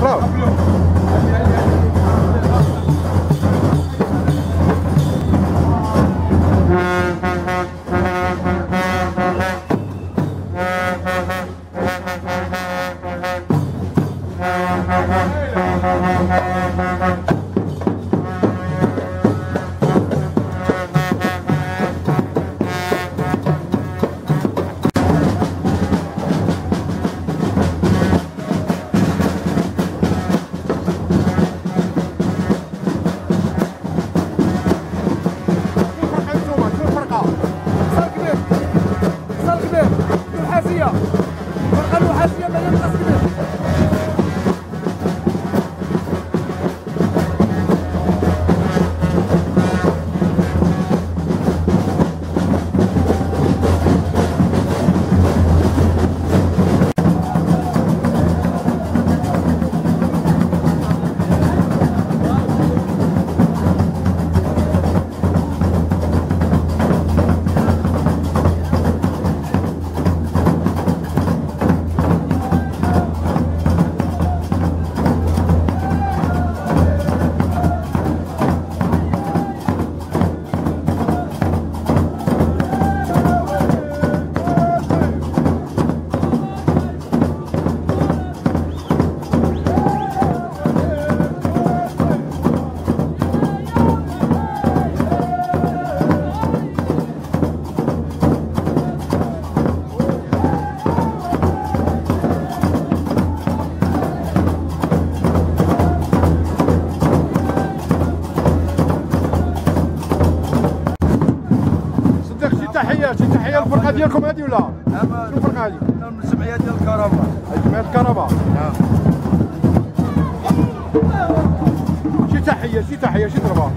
Claro. فرقه نحاسيه بعدين نقص كبير للفرقة ديالكم هذه ولا؟ شنو الفرقة هذه؟ من الجمعيه ديال الكهرباء جمعية الكهرباء شي تحية شي تحية شي ضربة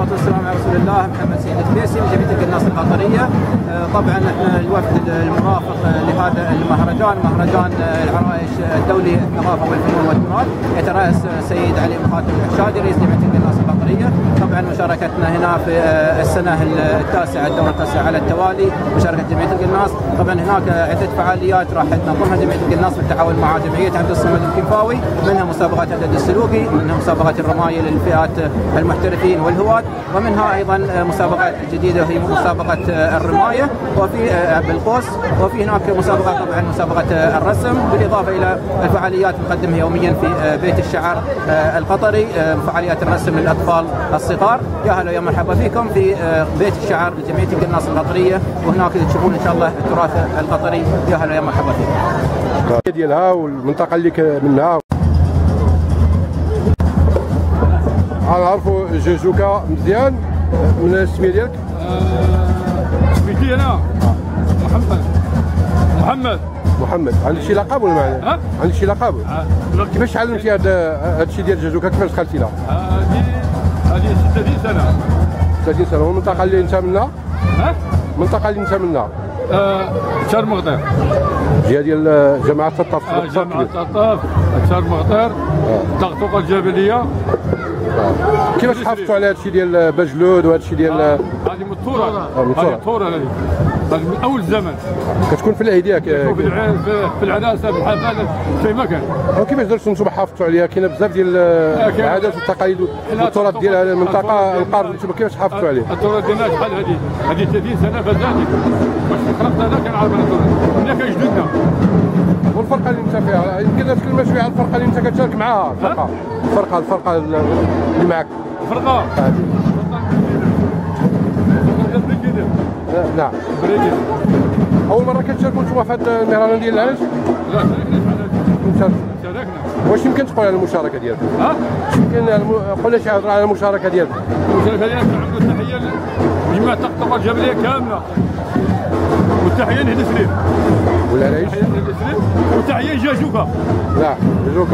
والصلاة والسلام على رسول الله محمد سيد الكبيسي من جمعية القناص القطرية آه، طبعا إحنا الوفد المرافق لهذا المهرجان مهرجان آه، العرائش الدولي الثقافة والفنون والتراث. يترأس سيد علي مخاطب الحشادي رئيس جمعية القناص القطرية طبعا مشاركتنا هنا في آه، السنة التاسعة الدورة التاسعة على التوالي مشاركة جمعية القناص. طبعا هناك عدة فعاليات راح تنظمها جمعية القناص بالتعاون مع جمعية عبد الصمد الكفاوي منها مسابقات عدد السلوكي منها مسابقات الرماية للفئات المحترفين والهواة ومنها أيضا مسابقات جديدة وهي مسابقة الرماية. وفي بالقوس وفي هناك مسابقات طبعا مسابقة الرسم بالإضافة إلى الفعاليات نقدمها يوميا في بيت الشعر القطري فعاليات الرسم للاطفال الصغار. يا هلا ويا مرحبا فيكم في بيت الشعر لجمعيه القناص القطرية. وهناك تشوفون إن شاء الله التراث القطري. يا هلا ويا مرحبا فيكم. ديالها والمنطقة اللي منها. غنعرفوا جوجوكا مزيان. من السمية ديالك؟ سميتي أنا محمد. محمد. محمد. عندك شي لقب ولا ما عندك؟ ها؟ عندك شي لقب؟ كيفاش تعلمتي هذا هذا الشيء ديال جوجوكا؟ كيفاش دخلتي لها؟ هذه هذه 36 سنة. 30 سنة. والمنطقة اللي انت منها؟ ها؟ المنطقة اللي انت منها آه، شهر مغطير جهة ديال جماعة الطرف آه، جامعة الطاف شهر مغطير طقطقة الجبلية كيفاش حافظتوا على هذا الشيء ديال بجلود وهذا الشيء ديال الثورة آه،. هذه الثورة هذه من أول الزمن. كتكون في العيد ياك في- العناسة في الحفلة في مكان كيفاش درتوا أنتم حافظتوا عليها كاينة بزاف ديال كاين. العادات والتقاليد والتراث ديال المنطقة القرن. أنتم كيفاش حافظتوا عليه؟ الثورة ديالنا شحال هذه هذه 30 سنة فزادي. باش خرجت أنا كنعرف أنا الثورة هنا كان جدودنا والفرقة اللي انت فيها يمكن تكلمنا شوية على الفرقة اللي انت كتشارك معاها. الفرقة. الفرقة الفرقة اللي معك فرقة نعم. بريكيدر أول مرة كتشاركوا أنتم في هذا المهرجان ديال العرش لا شاركنا شحال هذه مشارك. شاركنا. واش يمكن تقول على المشاركة ديالك ها؟ يمكن الم- قول لي شي هضره على المشاركة ديالك المشاركة ديالك نعملوا تحيه لجماعه الطاقه الجبلية كاملة. والتحية لهدي سليم ولا علاش تحيه لهدي سليم وتحيه لجاجوكا. لا جوك